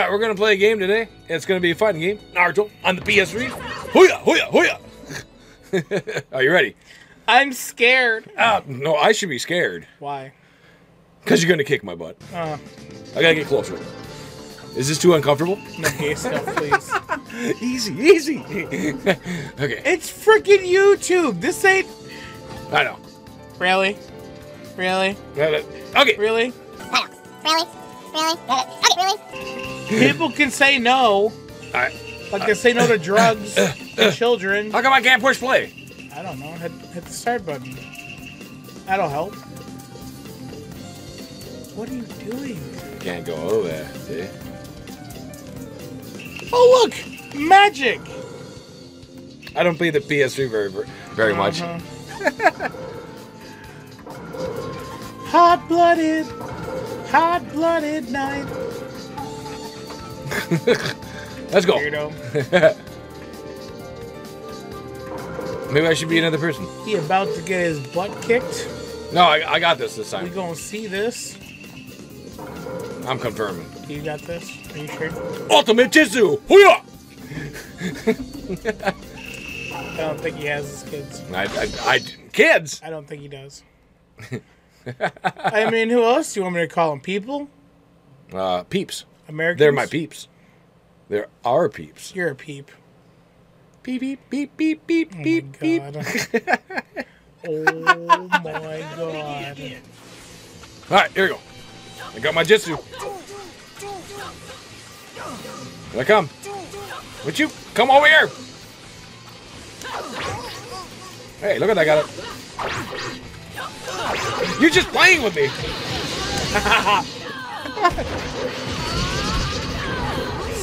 All right, we're gonna play a game today. It's gonna be a fighting game. Naruto on the PS3. Hooya, hooya, hooya. Are you ready? I'm scared. Uh, no, I should be scared Why? because you're gonna kick my butt. Uh, I gotta get closer. Is this too uncomfortable? no gay please. Easy, easy. okay, It's freaking YouTube. This ain't I know. really, really, Okay, really. Really? Really? Okay, really? People can say no, right. like they say no to drugs to children. How come I can't push play? I don't know. Hit, hit the start button. That'll help. What are you doing? Can't go over there. See? Oh look, magic. I don't play the PS3 very, very much. Uh-huh. Hot blooded, hot blooded night. Let's go. Maybe I should be another person. He about to get his butt kicked. No, I, I got this this time. We gonna see this. I'm confirming. You got this? Are you sure? Ultimate Jitsu! Hooyah! I don't think he has his kids. I, I, I, kids! I don't think he does. I mean, who else do you want me to call them? People? Uh, peeps. Americans? They're my peeps. They're our peeps. You're a peep. Beep, beep, beep, beep, beep, Oh beep, beep. oh my god. Alright, here we go. I got my Jitsu. Here I come. Would you come over here? Hey, look at that, I got it. You're just playing with me.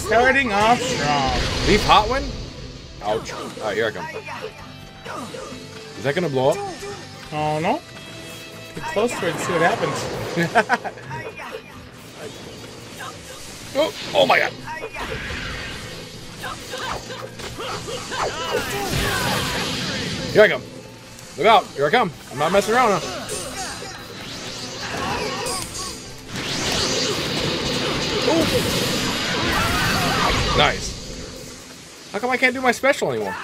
Starting off strong. Leaf hot one? Ouch. Alright, here I come. Is that gonna blow up? Oh no. Get close to it and see what happens. Oh, oh my god. Here I come. Look out. Here I come. I'm not messing around now. Ooh. Nice. How come I can't do my special anymore?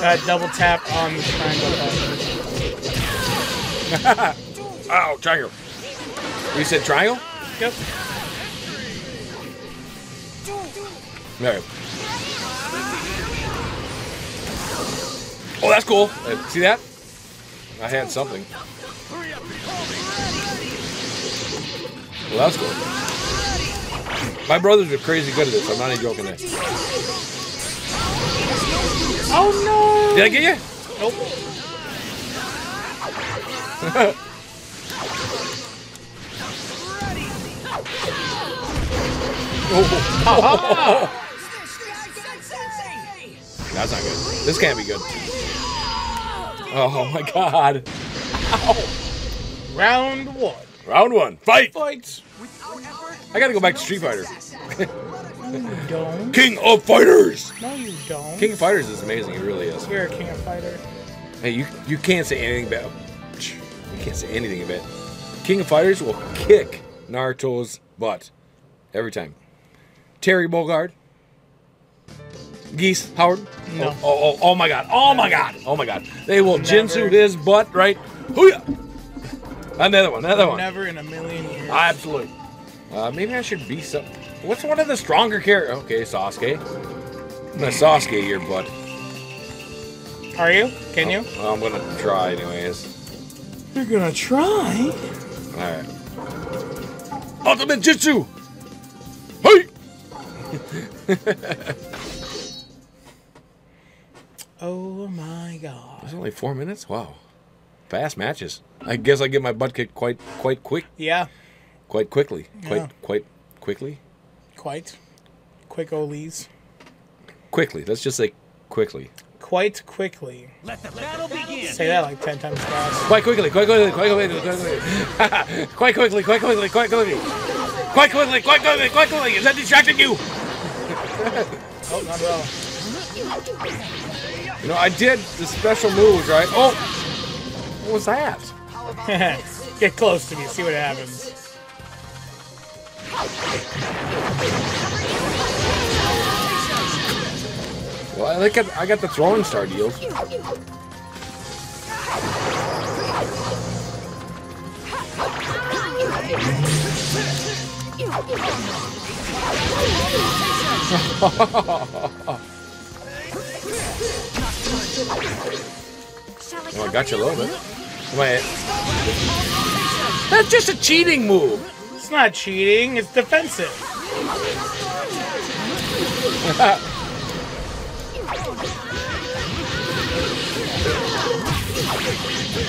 Uh, double tap on the triangle. Ow, triangle. You said triangle? Yep. There. Oh, that's cool. Uh, see that? I had something. Well, that's cool. My brothers are crazy good at this. I'm not even joking there. Oh Did I get you? Nope. Oh. That's not good. This can't be good. Oh my god. Round one. Round one. Fight! Fight. I gotta go back to Street Fighter. No, you don't. King of Fighters! No, you don't. King of Fighters is amazing. It really is. You're a king of fighter. Hey, you you can't say anything about. You can't say anything about. King of Fighters will kick Naruto's butt every time. Terry Bogard, Geese Howard. No. Oh, oh, oh, oh my God! Oh my God! Oh my God! They will Never. Jinsu his butt right. Hooyah! Another one. Another one. Never in a million years. Absolutely. Uh, maybe I should be some. What's one of the stronger characters? Okay, Sasuke. I'm gonna Sasuke your butt. Are you? Can you? Well, I'm gonna try anyways. You're gonna try. Alright. Ultimate Jitsu! Hey! Oh my god. It's only four minutes? Wow. Fast matches. I guess I get my butt kicked quite quite quick Yeah, quite quickly. Quite Yeah. quite quickly? quite. Quick Olees. Quickly. Let's just say quickly. Quite quickly. Let the battle begin. Say that like ten times fast. Quite quickly, quite quickly, quite quickly, quite quickly. quite quickly, quite quickly, quite quickly. Quite quickly, quite quickly, quite quickly. Is that distracting you? Oh, not at all. You know, I did the special moves, right? Oh! What was that? Get close to me. See what happens. Well, I it. I got the throwing star deals. Oh, I got you a little bit. I- That's just a cheating move. It's not cheating, it's defensive.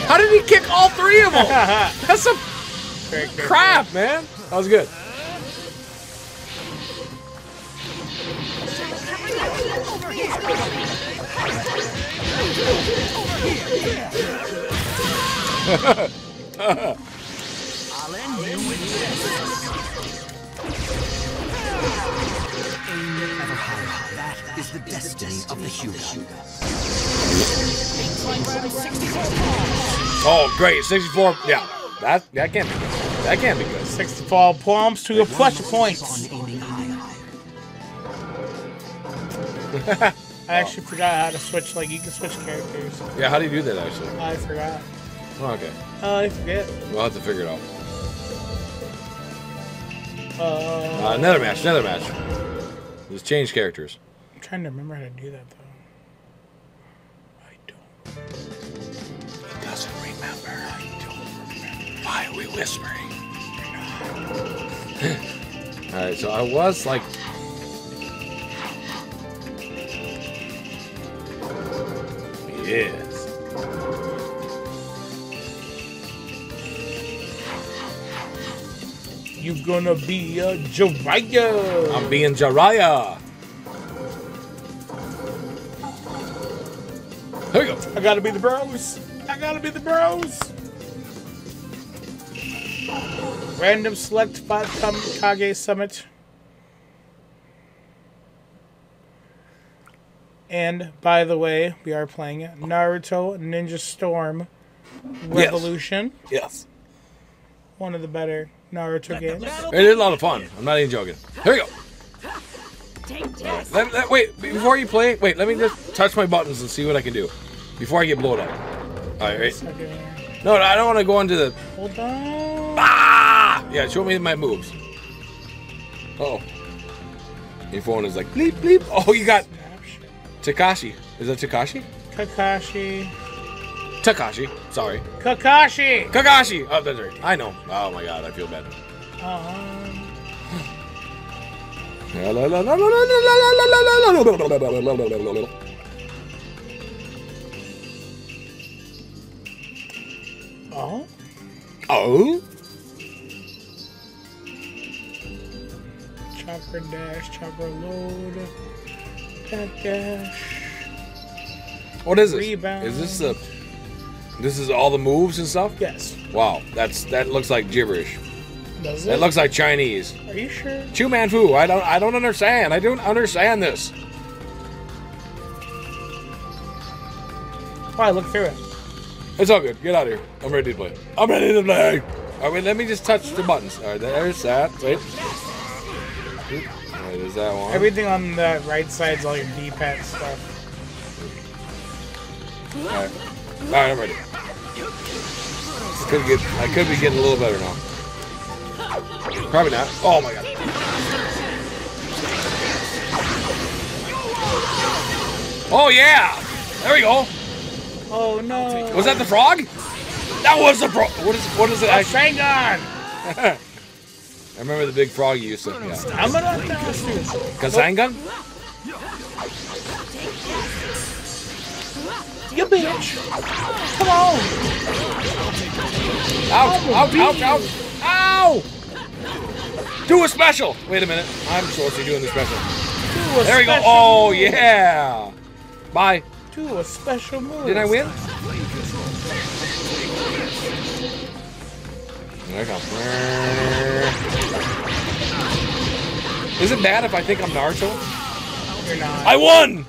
How did he kick all three of them? That's some Great, great, crap, man. That was good. I'll end you with Aim is the destiny of the human. Oh, great. 64. Yeah. That that can't be good. That can't be good. 64 palms to your flush points. On aiming higher. I actually forgot how to switch, like, you can switch characters. Yeah, how do you do that actually? I forgot. Oh, okay. Oh, I forget. We'll have to figure it out. Uh, Uh, another match, another match. Just change characters. I'm trying to remember how to do that, though. I don't. He doesn't remember. I don't remember. Why are we whispering? Alright, so I was like. Yes. You gonna be a Jiraiya. I'm being Jiraiya. I gotta be the bros. I gotta be the bros. Random select five Kage Summit. And by the way, we are playing Naruto Ninja Storm Revolution. Yes. One of the better Naruto games. It is a lot of fun. I'm not even joking. Here we go. Let, let- wait, before you play, wait, let me just touch my buttons and see what I can do before I get blown up. All right, right. No, no, I don't want to go into the. Hold on. Ah! Yeah, show me my moves. Oh. Your phone is like bleep bleep. Oh, you got Takashi. Is that Takashi? Kakashi. Takashi. Sorry. Kakashi. Kakashi. Oh, that's right. I know. Oh my god, I feel bad. Um, oh. Oh. Chopper dash, chopper load, back dash. What is this? Rebound. Is this the? This is all the moves and stuff. Yes. Wow, that's that looks like gibberish. Does That it? looks like Chinese. Are you sure? Chu Man Fu. I don't. I don't understand. I don't understand this. Oh, I look through it. It's all good. Get out of here. I'm ready to play. I'm ready to play. All right. Let me just touch the buttons. All right, there's that. Wait. All right, there's that one. Everything on the right side is all your D-pad stuff. All right. All right, I'm ready. Could get. I could be getting a little better now. Probably not. Oh my god. Oh yeah. There we go. Oh no! Was that the frog? That was the frog. What is? What is it? A? Sharingan! I remember the big frog you used to. Yeah. I'm gonna pass you. Kazangan? You bitch! Come on! Ouch! Ouch! Ouch! Ouch! Ow! Do a special. Wait a minute. I'm supposed to be doing the special. Do a There we go. Oh yeah. Bye two special move. Did I win? I go. Is it bad if I think I'm Naruto? You're not. I won!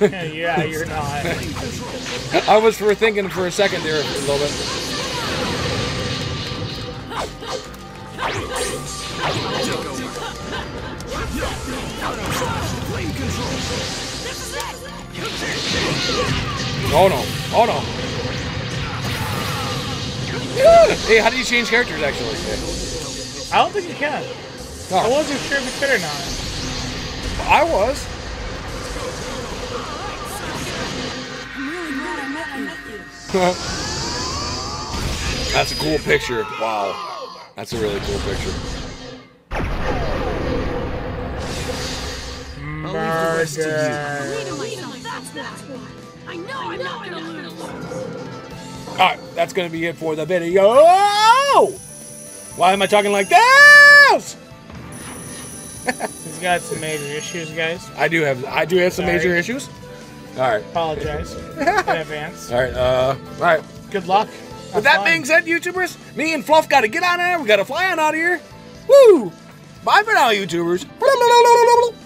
yeah, you're not. I was for thinking for a second there a little bit. Take over. This is it. Oh no. Oh no. Yeah. Hey, how do you change characters actually? I don't think you can. I wasn't sure if you could or not. I was. I'm really glad I met, I met you. That's a cool picture. Wow. That's a really cool picture. I'll leave the rest to you. Murder. I know I'm not gonna lose. Alright, that's gonna be it for the video. Why am I talking like this? He's got some major issues, guys. I do have I do have some Sorry. major issues. Alright. Apologize in advance. Alright, uh alright. Good luck. With that being said, YouTubers, me and Fluff gotta get out of here. We gotta fly on out of here. Woo! Bye for now, YouTubers.